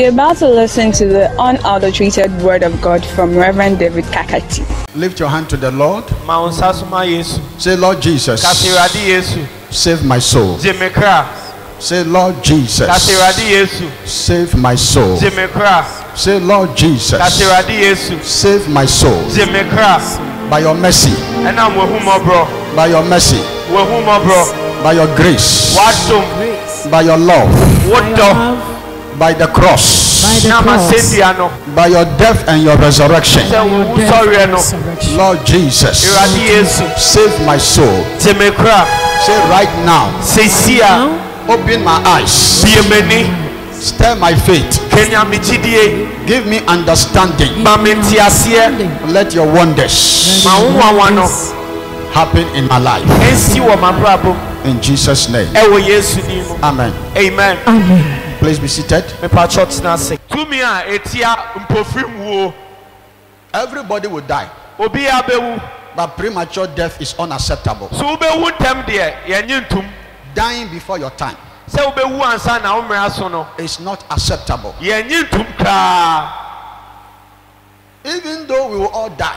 You're about to listen to the unadulterated word of God from Reverend David Kakati. Lift your hand to the Lord. ma wo nsa so ma yesu. Say, Lord Jesus, kase awurade yesu. save my soul. gye me kra. Say, Lord Jesus, save my soul. gye me kra. Say, Lord Jesus, save my soul. gye me kra. By your mercy, by your mercy, by your grace, by your love, wo dɔ by the cross, By the cross. by your death and your resurrection. wo wusɔreɛ no Lord Jesus, save my soul. Say right now, open my eyes, stir my faith, give me understanding. Let your wonders happen in my life. In Jesus' name. Amen. amen. Amen. Please be seated. mepatwɔ tena ase tumi a ɛtia mpofrim wuo Everybody will die, obiara bɛwu but premature death is unacceptable. so wobɛwu ntɛm deɛ yɛnye ntom Dying before your time sɛ wobɛwu ansa na mmara so no is not acceptable. yɛnye ntom koraa Even though we will all die,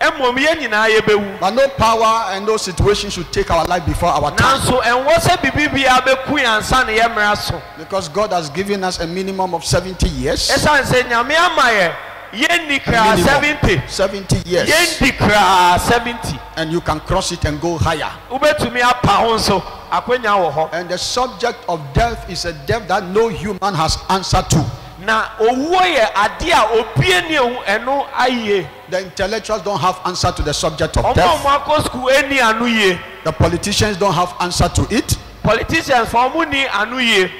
mmom yɛn nyinaa yɛbɛwu but no power and no situation should take our life before our time. nanso ɛnwɔ sɛ biribibiara bɛku yɛn ansa na yɛ mmara so Because God has given us a minimum of 70 years. ɛsiane sɛ nyame ama yɛ yɛnni kraa Minimum 70 70 years. yɛndi kraa 70 And you can cross it and go higher. wobɛtumi apa ho nso akwanya wɔ hɔ And the subject of death is a death that no human has answered to. Na owuo yɛ adeɛ a obie ni ehu ɛno ayie The intellectuals don't have answer to the subject of death. ɔmo akɔ sukuu eni ano yie The politicians don't have answer to it. politicians fɔ ɔmo ni ano yie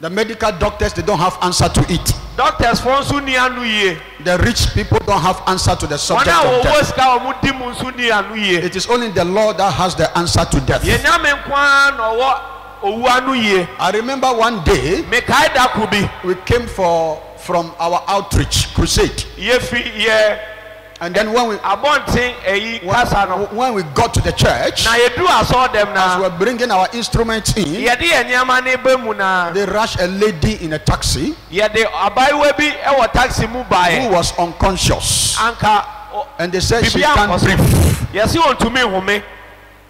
The medical doctors they don't have answer to it. doctors fɔ nso ni ano yie The rich people don't have answer to the wɔn subject of death. sika a ɔmo di mu ni ano yie It is only the Lord that has the answer to death. yɛn nyame nkoa na ɔwɔ owu ano yie I remember one day mekae dako bi we came for from our outreach crusade, yɛfi yɛ and then when we abɔnten ɛyi kasa no. when we got to the church, na yɛduru asɔɔdɛm as na. we were bringing our instruments in, yɛde yɛn nneɛma ne ba mu na. they rushed a lady in a taxi yɛde abaayewa bi ɛwɔ taxi mu who baeɛ was unconscious, anka and they said she can't breathe. yɛsi ontumi nhome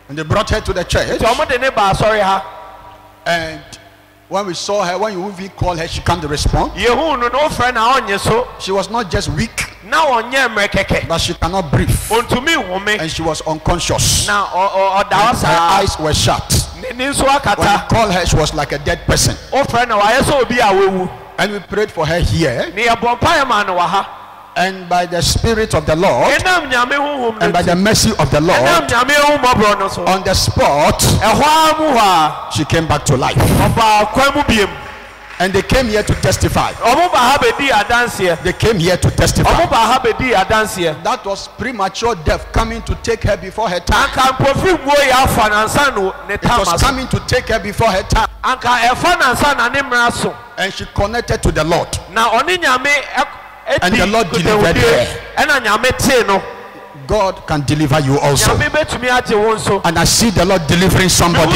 And they brought her to the church, ɔmo de ne ba asɔre ha and when we saw her, when you even call her, she can't respond. yehu no ofrɛ na ɔnye so. She was not just weak, na ɔnyɛ mmerɛ kɛkɛ but she cannot breathe, ontumi nhome and she was unconscious. na ɔ- ɔ- ɔda hɔ Her eyes were shut. ne nso When we akata called her, she was like a dead person. ofrɛ na wayɛ sɛ obi a wawu And we prayed for her here, ne yɛbɔ mpaeɛ ma no wɔ ha and by the Spirit of the Lord, and by the mercy of the Lord, on the spot, she came back to life. And they came here to testify. They came here to testify. That was premature death coming to take her before her time. It was coming to take her before her time. And she connected to the Lord. And the Lord delivered her. ɛna nyame tee no God can deliver you also. And I see the Lord delivering somebody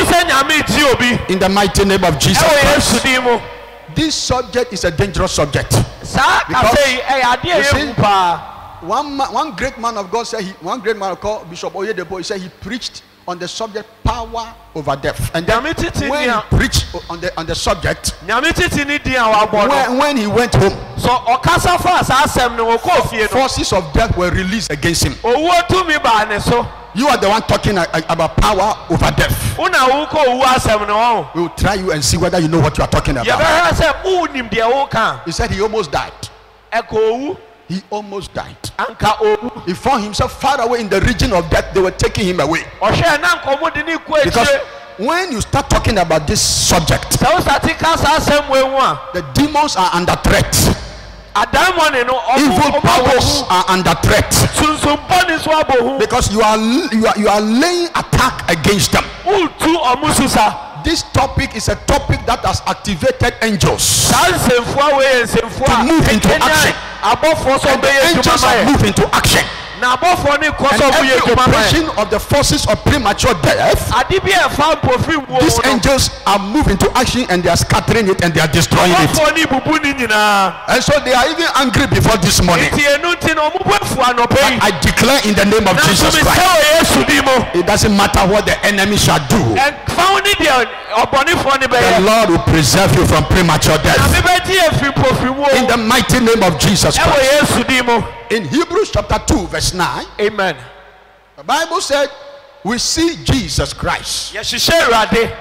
in the mighty name of Jesus Christ. This subject is a dangerous subject. Because- adeɛ You see- One, one great man of God said, he, one great man called Bishop Oyedepo, he said he preached on the subject power over death. And then when ni he preached on the, on the subject, ni when, when he went home, so fa saa asɛm no wɔkɔɔ fie no forces of death were released against him. owuo tumi baa ne so You are the one talking about power over death. wona wokɔ owu asɛm no We will try you and see whether you know what you are talking about. yɛbɛhwɛ sɛ wonim deɛ woka He said he almost died. ɛkɔ owu He almost died. anka owu He found himself far away in the region of death. They were taking him away. ɔhwɛ na nkɔmɔ de ne kɔ Because akyire when you start talking about this subject, sɛ wosate ka saa asɛm wei mu a the demons are under threat. adammɔne no Evil powers are under threat. nso abɔ hu Because you are you are you are laying attack against them. so sa This topic is a topic that has activated angels. saa nsɛmfua wei yɛ nsɛmfua To move into action. abɔfoɔ sɛ And the ɔbɛyɛ angels adwuma ma have yɛ moved into action. Na abɔfoɔ ne kɔ and sɛ ɔmo every yɛ adwuma ma yɛn operation of the forces of premature death. ade bi ɛfa mpofin wo These angels are moving into action and they are scattering it and they are destroying it. abɔfoɔ ne bubu ne nyinaa And so they are even angry before this morning. nti enu ti na ɔmo bɔ efu anɔpɛ yi I declare in the name of na Jesus nsumi sɛ Christ. wɔ yesu di mu It doesn't matter what the enemy shall do. ɛnfaw ne deɛ ɔbɔnifoɔ ne The bɛyɛ Lord will preserve you from premature na death. mi bɛ di efi mpofin wo In the mighty name of Jesus Christ. yesu di mu In Hebrews chapter 2, verse 9, amen the Bible said, We see Jesus Christ. yɛhyehyɛ awurade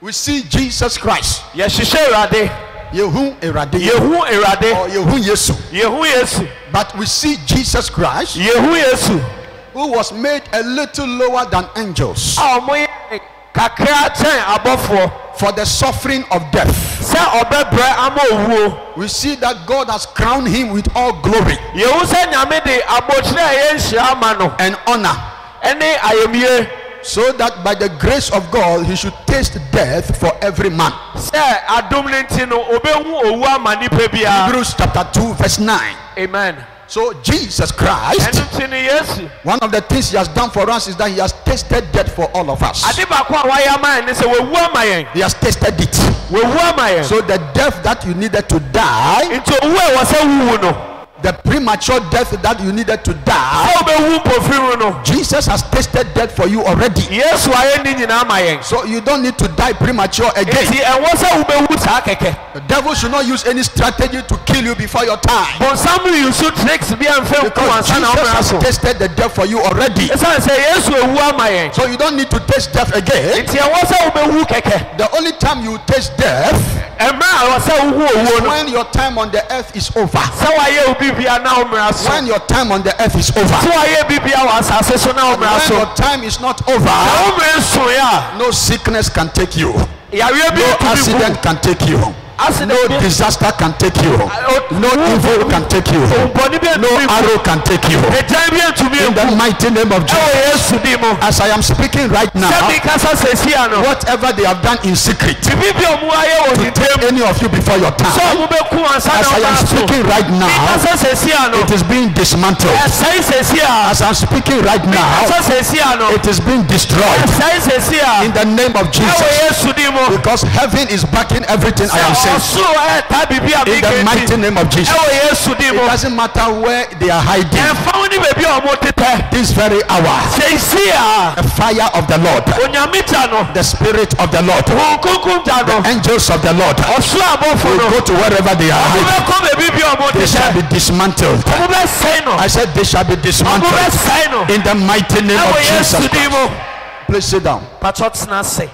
We see Jesus Christ. yɛhyehyɛ awurade Yehu Erade. yehu awurade Or Yehu Yesu. yehu yesu But we see Jesus Christ yehu yesu who was made a little lower than angels ah, a ɔmo yɛ kakra kyɛn abɔfoɔ for the suffering of death. Sɛ ɔbɛbrɛ ama owuo We see that God has crowned him with all glory yehu sɛ nyame de abɔkyerɛ a nhyira ama no. and honor. Ɛne ayamie so that by the grace of God he should taste death for every man. sɛ adom ne nti no obehu owu ama nipa biara Hebrews chapter 2, verse 9. amen So Jesus Christ, one of the things he has done for us is that he has tasted death for all of us. He has tasted it. So the death that you needed to die, the premature death that you needed to die, sɛ wobɛwu mpofiri no Jesus has tasted death for you already. yesu ayɛ ne nyinaa ama yɛn So you don't need to die premature again. nti ɛwɔ sɛ wobɛwu saa kɛkɛ The devil should not use any strategy to kill you before your time. bɔnsam yusu tricks bi amfɛ nku Because ansa na Jesus ɔmra has so tasted the death for you already. ɛsiane sɛ yesu ewu ama yɛn So you don't need to taste death again. nti ɛwɔ sɛ wobɛwu kɛkɛ The only time you taste death ɛmmerɛ a ɛwɔ sɛ wohu is when your time on the earth is over. sɛ wayɛ obi When your time on the earth is over. When your time is not over, no sickness can take you. No accident can take you. No disaster can take you. No evil can take you. No arrow can take you. In the mighty name of Jesus. As I am speaking right now, whatever they have done in secret to any of you before your time, ɔmo bɛku ansa as na I am ɔmmra so speaking right now, mekasa sɛsia no it is being dismantled. ɛsɛe sɛsia As I'm speaking right now, mekasa sɛsia no it is being destroyed. Ɛsɛe sɛsia in the name of Jesus. yesu di mu Because heaven is backing everything I am saying. ɔsoro ɛɛta bibi a In the mighty name of Jesus. ɛwɔ yesu di It mu doesn't matter where they are hiding. ne baabi a ɔmo tetɛ This very hour, sɛisia the fire of the Lord, onyame gya no the spirit of the Lord, wɔn kunkun gya no angels of the Lord ɔsoro abɔfo will no go to wherever they are hiding. bɛkɔ baabi bi a ɔmo They shall be dismantled. bɛsɛe no I said they shall be dismantled. bɛsɛe no in the mighty name of Jesus. yesu di mu Please sit down. patɔ tena ase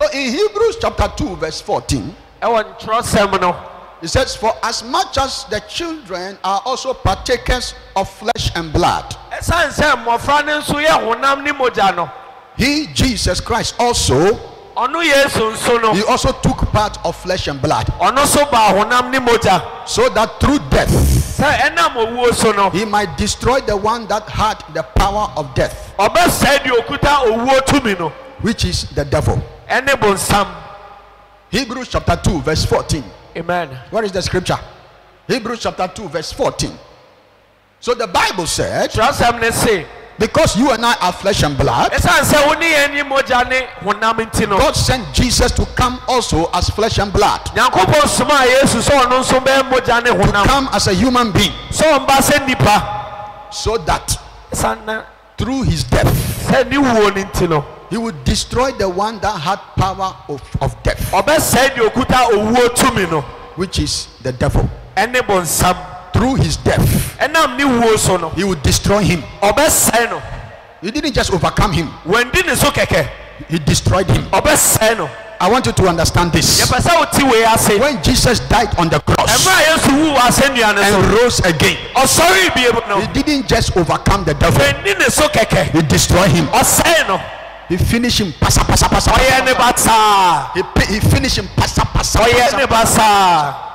So in Hebrews chapter 2, verse 14, ɛwɔ ntorɔsɛm no it says, For as much as the children are also partakers of flesh and blood, he, Jesus Christ, also, ɔno yesu nso no he also took part of flesh and blood, ɔno nso baa honam ne mogya so that through death sɛ ɛnam owuo so no he might destroy the one that had the power of death, ɔbɛsɛe deɛ okuta owuo tumi no which is the devil. ɛne bonsam Hebrews chapter 2, verse 14. amen Where is the scripture? Hebrews chapter 2, verse 14. So the Bible said, twerɛsɛm ne se Because you and I are flesh and blood, ɛsiane sɛ wo ne yɛn ni mogya ne honam nti no God sent Jesus to come also as flesh and blood, nyankopɔn somaa yesu sɛ ɔno nso bɛyɛ mogya ne to honam come as a human being, sɛ ɔmba sɛ nnipa so that na through his death sɛ ne wuo no nti no he would destroy the one that had power of, of death, ɔbɛsɛe deɛ okuta owuo tumi no. which is the devil. ɛne bonsam Through his death, ɛnam ne wuo so no he would destroy him. ɔbɛsɛe no He didn't just overcome him, wandi ne so kɛkɛ he destroyed him. ɔbɛsɛe no I want you to understand this. When Jesus died on the cross and rose again, he didn't just overcome the devil, he destroyed him. He finished him. Pasa, pasa, pasa, pasa. He, he finished him. Pasa, pasa, ne pasa.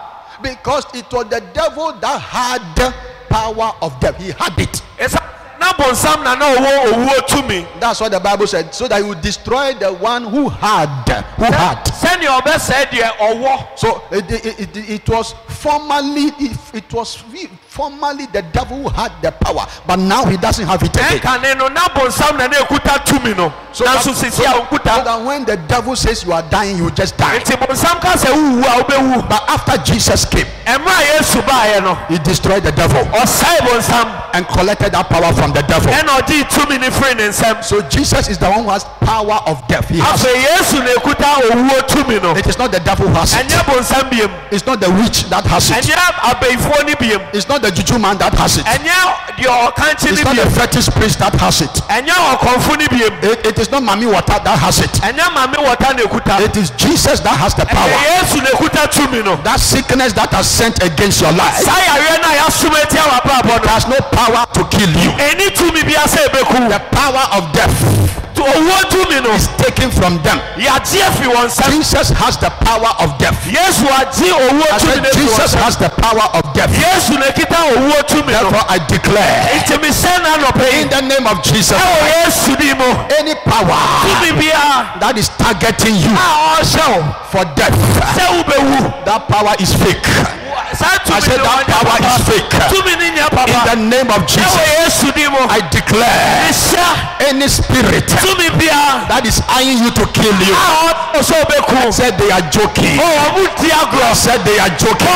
Because it was the devil that had power of death. He had it. ɛsa na bonsam na na ɔwɔ owuo tumi That's what the Bible said. So that he would destroy the one who had, who had. sɛnea ɔbɛsɛe deɛ ɔwɔ So it, it, it, it was formerly, it, it was Formerly, the devil had the power, but now he doesn't have it again. ɛnkane no na bonsam na ne ekuta tumi no nanso that, so that when the devil says you are dying, you just die. nti bonsam ka sɛ wuwu a wobɛwu But after Jesus came, a yesu baeɛ no he destroyed the devil ɔsɛe bonsam and collected that power from the devil. ɛna ɔgyee tumi ne firi ne nsɛm So Jesus is the one who has power of death. He has afei yesu na ekuta owuo tumi no it is not the devil who has it. ɛnyɛ bonsam biem It's not the witch that has it. ɛnyɛ abɛyifoɔ ne biem It's not the juju man that has it. ɛnyɛ deɛ ɔkankye It's ne not the fetish priest that has it. ɛnyɛ ɔkɔnfo ne biem It, is not Mami Water that has it. ɛnyɛ maame wɔta na ekuta It is Jesus that has the power. yesu na ekuta tumi no That sickness that has sent against your life. Saa yareɛ no a yɛasom atia w'abrabɔ no has no power to kill you. ɛni tumi bi asɛ ebeku The power of death owuo tumi no is taken from them. yagye afi wɔn nsɛm Jesus has the power of death. yesu agye owuo I tumi said no afi wɔn Jesus has the power of death. yesu na ekita owuo tumi no Therefore, I declare mi sɛn na anɔpɛ yi in the name of Jesus, ɛwɔ yesu di mu any power tumi bia that is targeting you a ɔhyɛ wo for death, sɛ wobɛwu that power is fake. Saa I tumi said ne that wɔnyɛ power is papa fake. tumi ne nyɛ In the papa name of ɛwɔ Jesus, yesu di mu I declare ɛhyɛ any spirit tumi bia that is eyeing you to kill you a ɔsɛ wobɛku said they are joking. Said they are joking.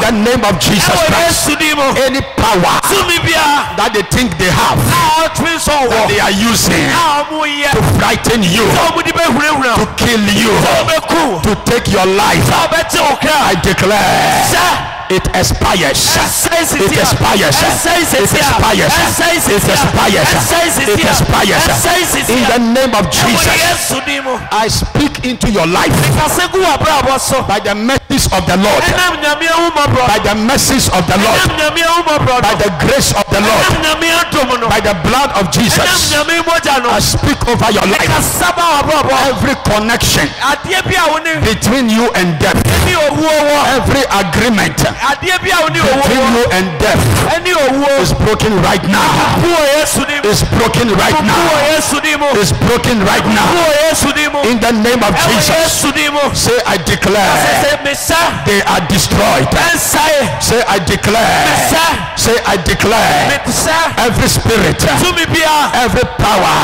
the name of Jesus Christ, any power that they think they have that they are using to frighten you, to kill you, to take your life, I declare it expires. It expires. It expires. It expires. It expires. In the name of Jesus, I speak into your life by the mercies of the Lord, by the mercies of the Lord, by the grace of the Lord, by the blood of Jesus. I speak over your life. Every connection between you and death, every agreement between you and death is broken right now. Is broken right now. Is broken right now. In the name of Jesus. Say, I declare mesa they are destroyed. ɛnsae Say, I declare. mesa Say, I declare. Mesa every spirit, every power.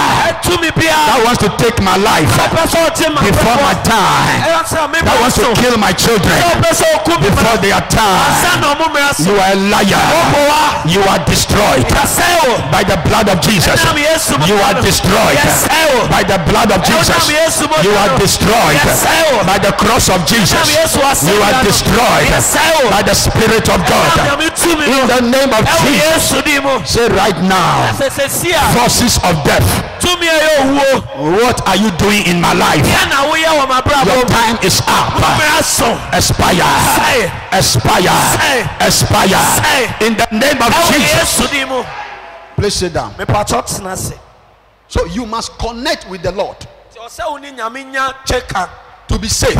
Bia that wants to take my life before my time, that wants to kill my children before their time, you are a liar. You are destroyed. By the blood of Jesus. You are destroyed. By the blood of Jesus. You are destroyed. By the cross of Jesus. You are destroyed by the Spirit of God. In the name of Jesus. Say right now, forces of death, what are you doing in my life? Your time is up. Expire. Expire. Expire. In the name of Jesus. Please sit down. So you must connect with the Lord to be safe,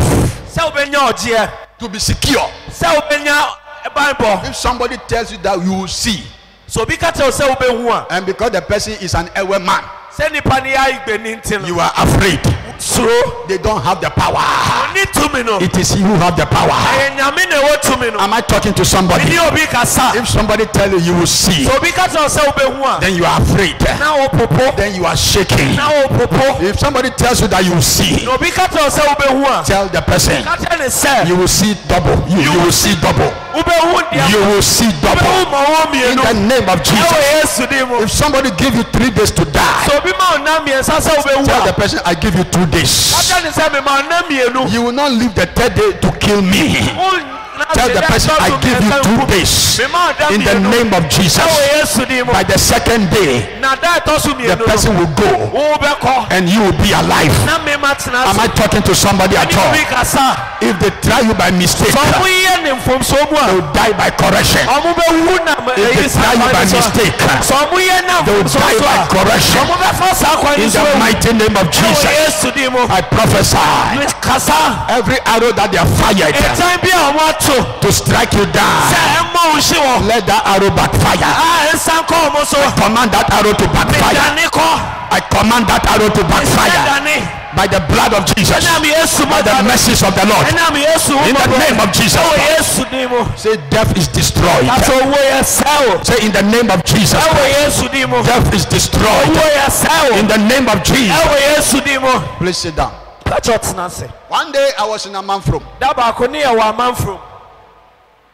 sɛ wobɛnya ɔgyeɛ to be secure. sɛ wobɛnya banbɔ If somebody tells you that you will see, sɛ obi ka kyerɛ wo sɛ wobɛhu a and because the person is an ewe man, ne yɛ ayigbani nti no you are afraid. suro They don't have the power. It is you who have the power. Am I talking to somebody? If somebody tell you you will see, then you are afraid. Then you are shaking. If somebody tells you that you will see, tell the person you will see double. You, you will see double. You will see double. In the name of Jesus. mu If somebody give you three days to die, tell the person I give you two days. You will not live the third day to kill me. Wo- na Tell the meda person ɛtɔ I so give you mmiɛnsa two nku. days. mema wo da In the mmienu name of Jesus. ɛwɔ yesu din mu By the second day, na da ɛtɔ so the mmienu no person will go wo bɛkɔ and you will be alive. na mema tena Am I ase talking to somebody at ɛne all? obi kasa If they try you by mistake, sɛ ɔmo they yɛ ne mfomsoɔ mu a will die by correction. ɔmo bɛwu nam If they ɛyi saa try you kwan by no so a mistake, sɛ ɔmo yɛ nam they will mfomsoɔ die so by a correction. ɔmo bɛfa saa kwan no In so the awu mighty name of ɛwɔ Jesus, yesu din mu I prophesy kasa every arrow that they have fired ato to strike you down, ɛmmɔ wo hye wɔ let that arrow backfire. a ɛnsan kɔ ɔmo so Command that arrow to backfire. medane kɔ I command that arrow to backfire. dane by the blood of Jesus, by the mercies of the Lord. In the name of Jesus. Say death is destroyed. Say in the name of Jesus Death is destroyed. In the name of Jesus. Please sit down. One day I was in a man from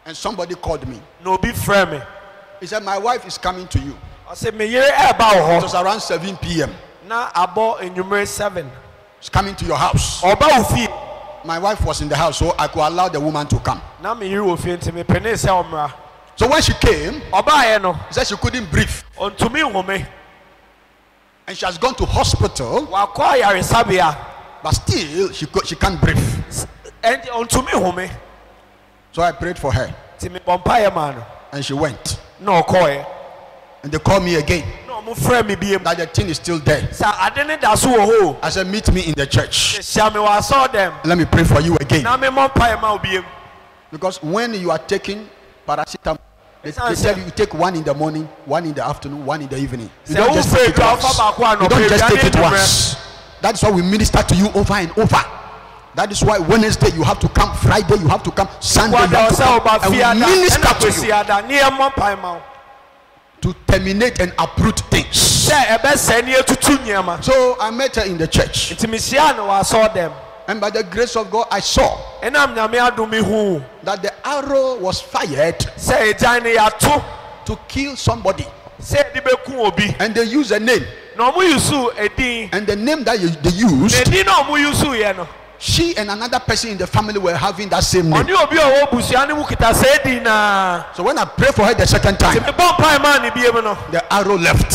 and somebody called me. na obi frɛ me He said, My wife is coming to you. ɔsɛ me yere ɛɛba wɔ It hɔ was around 7 p.m. na abɔ enyimire seven She's coming to your house. wɔ fie My wife was in the house, so I could allow the woman to come. na me yere wɔ fie nti me pene sɛ ɔmmra So when she came, ɔbaayɛ no she said she couldn't breathe. ɔntumi nhome And she has gone to hospital, wakɔ ayaresabea but still she, she can't breathe. ɛnti ɔntumi nhome So I prayed for her. nti me bɔ mpaeɛ maa no And she went. na ɔkɔɔɛ And they called me again na ɔmo frɛ me biem that the thing is still there. sɛ ade ne da so wɔ hɔ o I said, Meet me in the church. hyia me wɔ asɔɔ dɛm Let me pray for you again. na me mmɔ mpaeɛ ma wo biem Because when you are taking paracetamol, they, they tell you, you take one in the morning, one in the afternoon, one in the evening. You don't just take it once. You don't just take it once. That is why we minister to you over and over. That is why Wednesday you have to come, Friday you have to come, Sunday you have to come, and we minister to you. ma wo to terminate and uproot things. sɛ ɛbɛsɛe ne yɛtutu nneɛma So I met her in the church, mehyia no wɔ asɔɔ dɛm and by the grace of God, I saw ɛnam nyame adom me hu. that the arrow was fired sɛ agyan ne yɛato to kill somebody, sɛ yɛde bɛku obi. And they used a name, na ɔmo yusu edin and the name that you, they used, edin na ɔmo yusu yɛ no she and another person in the family were having that same name. ɔwɔ busua ne mu kita sɛ edin naa So when I prayed for her the second time, mebɔ mpaeɛ maa ne biem no the arrow left,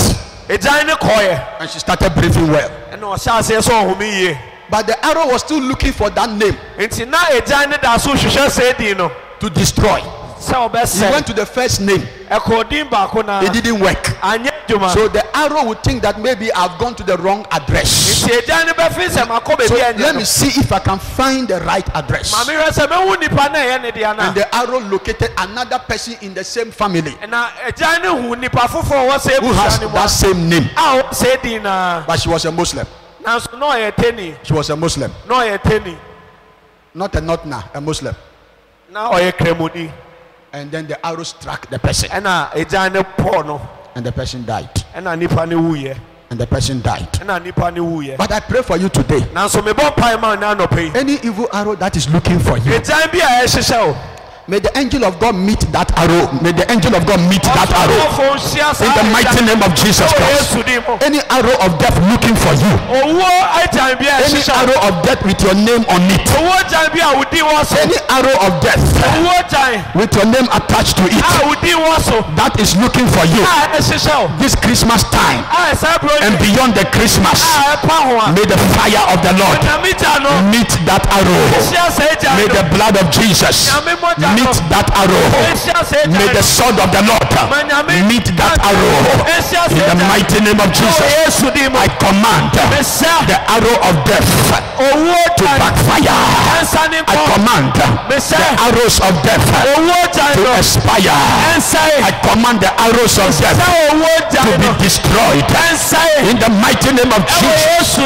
agyan ne kɔɔyɛ and she started breathing well. ɛna ɔhyɛ aseɛ sɛ ɔhome yie But the arrow was still looking for that name nti na agyan ne da so sɛ edin no to destroy. Sɛ He ɔbɛsɛ went to the first name, ɛkɔɔ din baako na it didn't work. anyɛ adwuma. So the arrow would think that maybe I've gone to the wrong address. nti agyan ne bɛfi sɛ makɔ So baabi let ɛnyɛ me no. see if I can find the right address. maame hwɛ sɛ mehu nipa na ɛyɛ ne deɛ And na the arrow located another person in the same family. Na agyan ne hu nipa foforɔ wɔ sɛ who has ebusua ne mu that same name, a ɔwɔ sɛ edin naa but she was a Muslim. nanso na ɔyɛ teni. She was a Muslim, na ɔyɛ teni. Not a not now, a Muslim. na ɔyɛ kremoni And then the arrow struck the person, ɛna agyan ne pɔɔ no and the person died. ɛna nipa ne wuyɛ And the person died. ɛna nipa ne wuyɛ But I pray for you today. nanso mebɔ mpae ma ne anɔpɛ yi Any evil arrow that is looking for you, agyan bi a ɛhyehyɛ o may the angel of God meet that arrow. May the angel of God meet that arrow. In the mighty name of Jesus Christ. Any arrow of death looking for you, any arrow of death with your name on it, any arrow of death with your name attached to it, that is looking for you. This Christmas time and beyond the Christmas. May the fire of the Lord meet that arrow. May the blood of Jesus meet that arrow. May the sword of the Lord meet that arrow. In the mighty name of Jesus, I command the arrow of death to backfire. I command the arrows of death to expire. I command the arrows of death to be destroyed. In the mighty name of Jesus,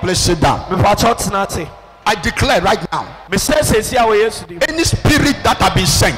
please sit down. I declare right now, any spirit that have been sent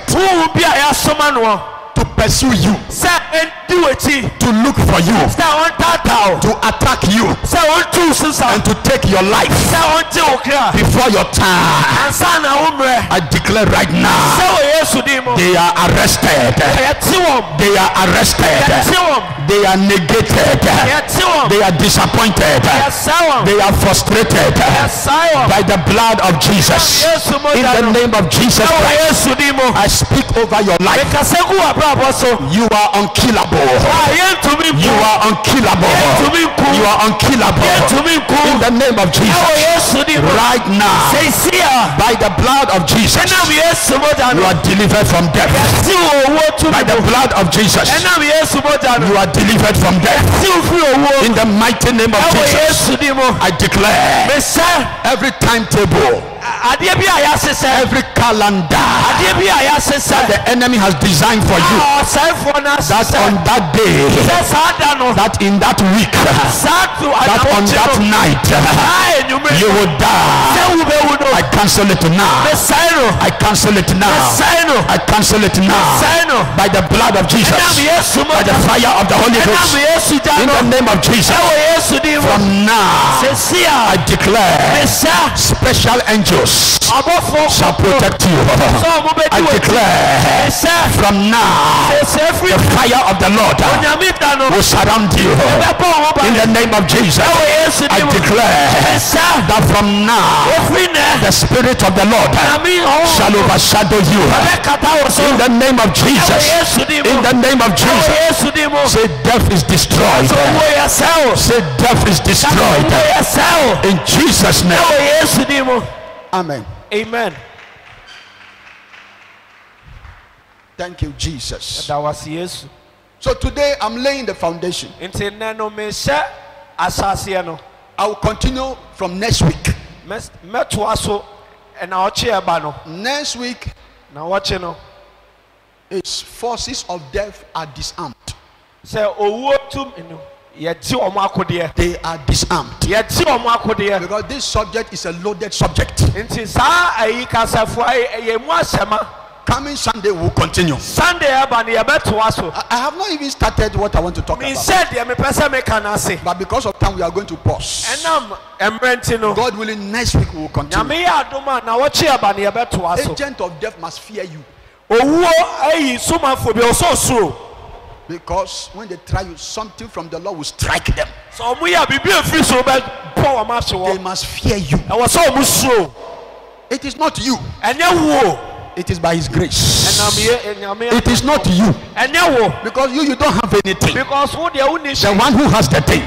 huhu bi a yɛasoma noɔ to pursue you, sɛ ɛndi w'akyi to look for you, sɛ ɔntaataa wo to attack you, sɛ ɔntuu sesa and to take your life. Sɛ ɔngye wo kra before your time. ansa na wo mmerɛ I declare right now, sɛ wɔ yesu din mu they are arrested. yɛte wɔm They are arrested. yɛte wɔm They are negated. yɛte wɔm They are disappointed. yɛsɛe wɔm They are frustrated. Yɛsae wɔm by the blood of Jesus. yesu In mogya the no name of Jesus ɛwɔ Christ, yesu din mu I speak over your life. mekasɛ gu w'abrabɔ so You are unkillable. a yɛntumi You nku are unkillable. yɛntumi nku You are unkillable. yɛntumi In nku the name of ɛwɔ Jesus. yesu din mu Right now, sɛsi a by the blood of Jesus, ɛnam yesu mogya you no are delivered from death. yɛte wɔ owó tumi By the mu blood of Jesus, ɛnam yesu mogya no you are delivered from death. te wo firi owó In the mighty name of ɛwɔ Jesus, yesu din mu I declare mesɛ every timetable adeɛ bi a yɛasesɛ every calendar adeɛ bi a yɛasesɛ the enemy has designed for you. Ɔsɛefoɔ no that asesɛ on that day. Sɛ saa da no that in that week. Saa to that on that no night. Saa enwumere you no will die sɛ wobɛwu no I cancel it now mesɛe no I cancel it now. Mesɛe no I cancel it now. Mesɛe no by the blood of Jesus. Ɛnam yesu mu by the fire of the Holy ɛnam Ghost. Yesu gya in no the name of Jesus. Ɛwɔ yesu din mu from now sɛsi I a declare mesɛ special angels ɔbɔfoɔ shall kɔkɔɔ protect you. Sɛ ɔmo I bɛdi wɔ declare mesɛ from now sɛsɛ firi the fire of the Lord onyame da no will surround you. Ɛbɛbɔ ho ba in the name of Jesus ɛwɔ yesu I din mu declare mesɛ that from now ofiri nɛ the spirit of the Lord nyame shall ɔwɔ overshadow you. Ɛbɛkata wɔ so in the name of ɛwɔ Jesus yesu din mu in the name of ɛwɔ Jesus. Yesu din mu say death is destroyed. Sɛ owó yɛ sɛw say death is owó destroyed. yɛ sɛw in Jesus name. Ɛwɔ yesu din mu amen. Amen. Thank you Jesus. Da wase yesu. So today I'm laying the foundation. Nti nnɛ no mehyɛ asaseɛ no. I will continue from next week. Mɛs- mɛtoa so ɛna ɔkye ɛba no next week na wɔkye no is forces of death are disarmed. Sɛ owuo tum no yɛgye ɔmo akodeɛ. They are disarmed. Yɛgye ɔmo akodeɛ. Because this subject is a loaded subject. Nti saa ayi kasafoɔ yi yɛ mu asɛma coming Sunday will continue. Sunday ɛba no yɛbɛtoa so. I have not even started what I want to talk about. mehyɛ deɛ mepɛ sɛ meka no ase but because of time we are going to pause. Ɛnam mmerɛ nti no God willing next week we will continue. Nyame yɛ adom a na wɔkye ɛba no yɛbɛtoa so. Agent of death must fear you. Owuo ayi somafoɔ bi ɔsɔ soro because when they try you something from the Lord will strike them. Sɛ ɔmo yɛ a biribi efiri soro bɛbɔ wɔn ahye they wɔ must fear you. Ɛwɔ sɛ ɔmo soro it is not you. Ɛnyɛ wo it is by his grace. It is not you. Because you you don't have anything. The one who has the thing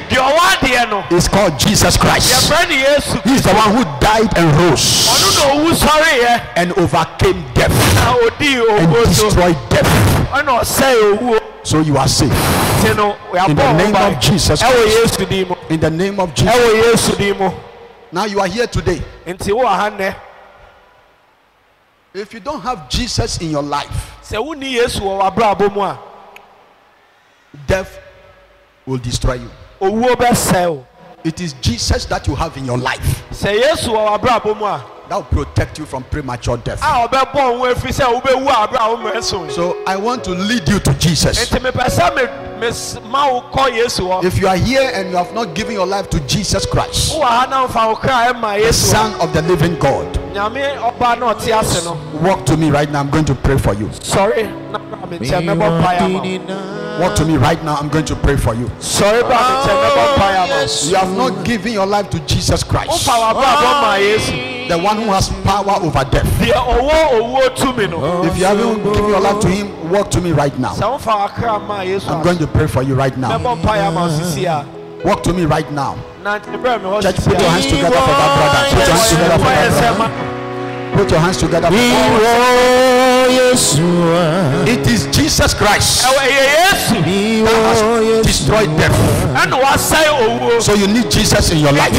is called Jesus Christ. He is the one who died and rose. Yɛ and overcame death. Odi and so destroyed death. Owuo so you are safe in the name of Jesus Christ. In the name of Jesus. Now you are here today nti wo aha nnɛ if you don't have Jesus in your life sɛ wonni yesu wɔ w'abrabɔ mu a death will destroy you. Owuo bɛsɛe o. It is Jesus that you have in your life. Sɛ yesu wɔ w'abrabɔ mu a that will protect you from premature death. A ɔbɛbɔ wo afiri sɛ wobɛwu a abrɛ a wo mmerɛ so so I want to lead you to Jesus. Mepɛ sɛ me mes- ma wo kɔ yesu hɔ if you are here and you have not given your life to Jesus Christ wowɔ ha na mfa wo kra ɛma the yesu hɔ son of the living God nyame ɔba na ɔte ase no. walk to me right now. I'm going to pray for you. Sɔre na bra me nkyɛn mɛbɔ mpaeɛ ama wo. walk to me right now. I'm going to pray for you. Sɔre bra me nkyɛn mɛbɔ mpaeɛ ama wo. you have not given your life to Jesus Christ ma the one who has power over death. Deɛ ɔwɔ owuo tumi no. If you haven't given your life to him walk to me right now. Sɛ wofa w'akra ma yesu I'm a going to pray for you right now. Mɛbɔ mpaeɛ ama wo sisi a walk to me right now. Na nti brɛ me hɔ Church, sisi put your a hands together for that brother. Put your hands together for that brother. Put your hands together. For it is Jesus Christ that has destroyed death. So you need Jesus in your life.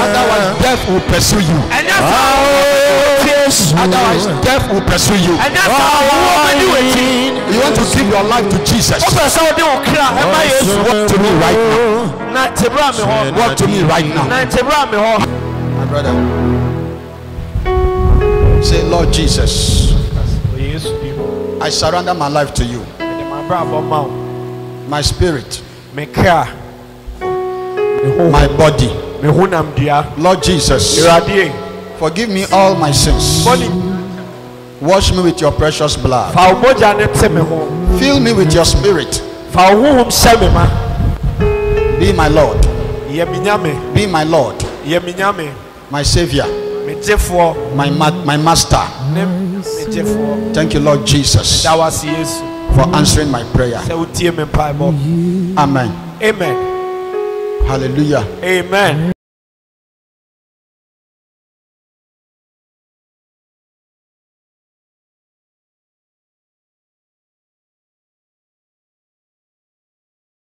Otherwise, death will pursue you. Otherwise, death will pursue you. You want to give your life to Jesus. Walk to me right now. Walk to me right now. My brother. Say, Lord Jesus, Wɔ yesu bi mu I surrender my life to you. mede m'abrabɔ ma wo My spirit, me kra my body. me honam dua Lord Jesus, awurade forgive me all my sins. bɔne Wash me with your precious blood. fa wo mogya ne te me ho Fill me with your spirit. fa wo honhom hyɛ me ma Be my Lord. yɛ me nyame Be my Lord. yɛ me nyame My Savior. Me gyefoɔ My, ma- my Master. ne me gyefoɔ Thank you, Lord Jesus, da wase yesu for answering my prayer. sɛ wotie me mpaebɔ Amen. amen Hallelujah. amen